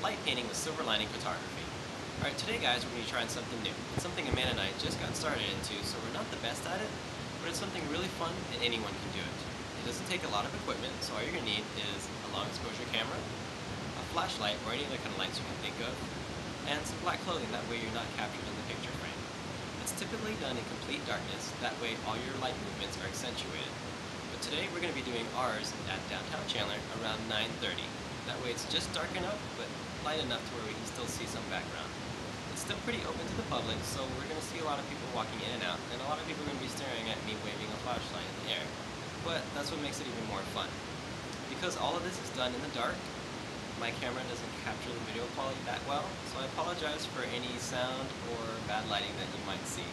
light painting with silver lining photography. Alright, today guys we're going to be trying something new. It's something Amanda and I just got started into, so we're not the best at it, but it's something really fun and anyone can do it. It doesn't take a lot of equipment, so all you're going to need is a long exposure camera, a flashlight or any other kind of lights you can think of, and some black clothing, that way you're not captured in the picture frame. It's typically done in complete darkness, that way all your light movements are accentuated. But today we're going to be doing ours at downtown Chandler around 9.30. That way it's just dark enough, but light enough to where we can still see some background. It's still pretty open to the public, so we're going to see a lot of people walking in and out, and a lot of people are going to be staring at me waving a flashlight in the air. But that's what makes it even more fun. Because all of this is done in the dark, my camera doesn't capture the video quality that well, so I apologize for any sound or bad lighting that you might see.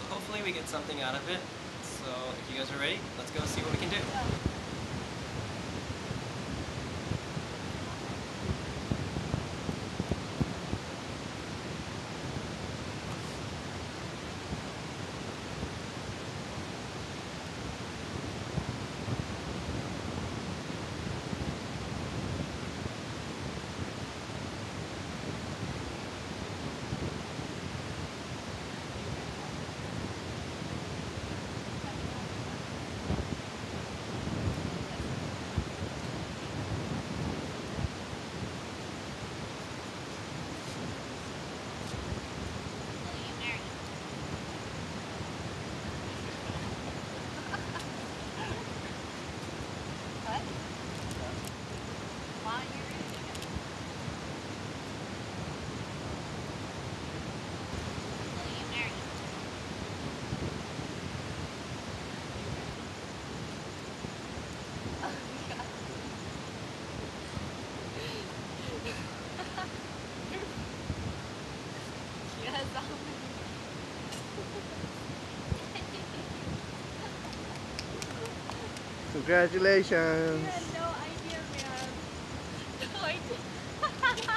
So hopefully we get something out of it. So if you guys are ready, let's go see what we can do. Congratulations. You had no idea, man. No idea.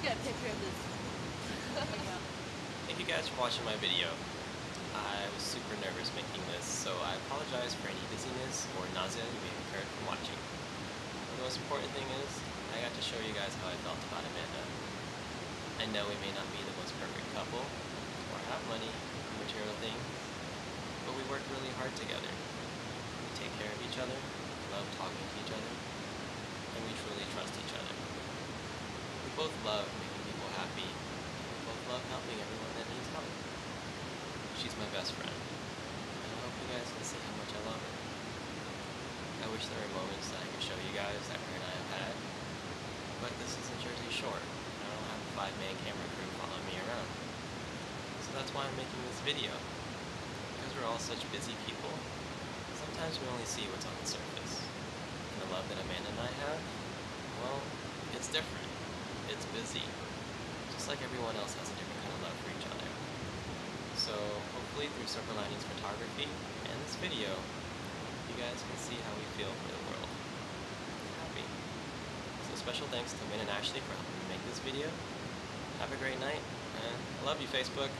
Get a picture of this. Thank you guys for watching my video. I was super nervous making this, so I apologize for any dizziness or nausea you may have incurred from watching. The most important thing is, I got to show you guys how I felt about Amanda. I know we may not be the most perfect couple, or have money, or material things, but we work really hard together. We take care of each other, love talking to each other, and we truly trust each other. We both love making people happy, we both love helping everyone that needs help. She's my best friend, and I hope you guys can see how much I love her. I wish there were moments that I could show you guys that her and I have had, but this isn't Jersey Shore. and I don't have a five-man camera crew following me around. So that's why I'm making this video. We're all such busy people, sometimes we only see what's on the surface. And the love that Amanda and I have, well, it's different. It's busy. Just like everyone else has a different kind of love for each other. So hopefully through Silver Linings Photography and this video, you guys can see how we feel for the world. Happy. So special thanks to Min and Ashley for helping me make this video. Have a great night, and I love you, Facebook.